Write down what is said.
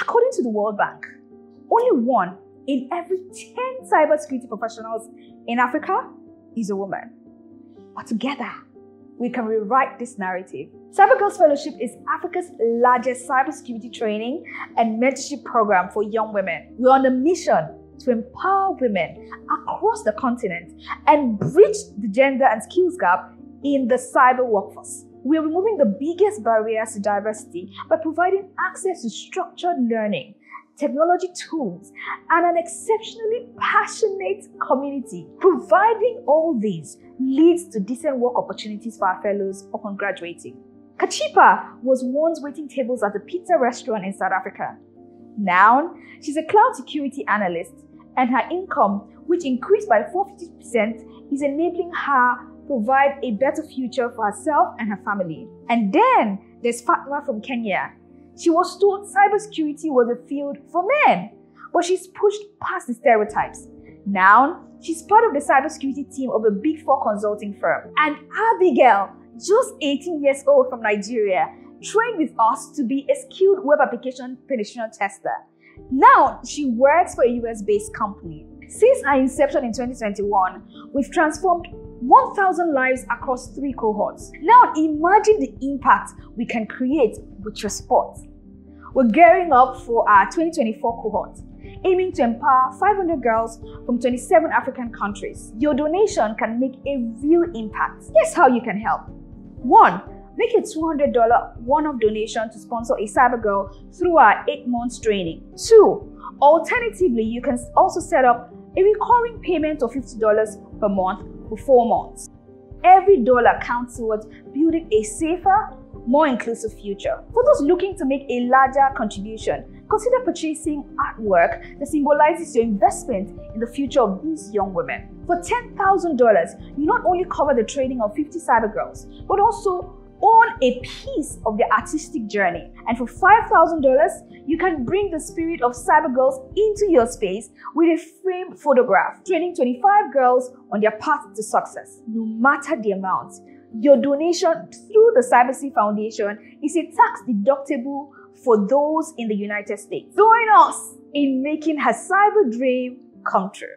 According to the World Bank, only one in every 10 cybersecurity professionals in Africa is a woman. But together, we can rewrite this narrative. CyberGirls Fellowship is Africa's largest cybersecurity training and mentorship program for young women. We're on a mission to empower women across the continent and bridge the gender and skills gap in the cyber workforce. We are removing the biggest barriers to diversity by providing access to structured learning, technology tools, and an exceptionally passionate community. Providing all these leads to decent work opportunities for our fellows upon graduating. Kachipa was once waiting tables at a pizza restaurant in South Africa. Now, she's a cloud security analyst, and her income, which increased by 450%, is enabling her provide a better future for herself and her family. And then there's Fatma from Kenya. She was told cybersecurity was a field for men, but she's pushed past the stereotypes. Now, she's part of the cybersecurity team of a big four consulting firm. And Abigail, just 18 years old from Nigeria, trained with us to be a skilled web application penetration tester. Now, she works for a US based company. Since our inception in 2021, we've transformed 1,000 lives across three cohorts. Now imagine the impact we can create with your sport. We're gearing up for our 2024 cohort, aiming to empower 500 girls from 27 African countries. Your donation can make a real impact. Here's how you can help. One, make a $200 one-off donation to sponsor a cyber girl through our 8 months training. Two, alternatively, you can also set up a recurring payment of $50 per month months. Every dollar counts towards building a safer, more inclusive future. For those looking to make a larger contribution, consider purchasing artwork that symbolizes your investment in the future of these young women. For $10,000, you not only cover the training of 50 cyber girls, but also own a piece of their artistic journey. And for $5,000, you can bring the spirit of cyber girls into your space with a framed photograph, training 25 girls on their path to success. No matter the amount, your donation through the CyberSafe Foundation is a tax deductible for those in the United States. Join us in making her cyber dream come true.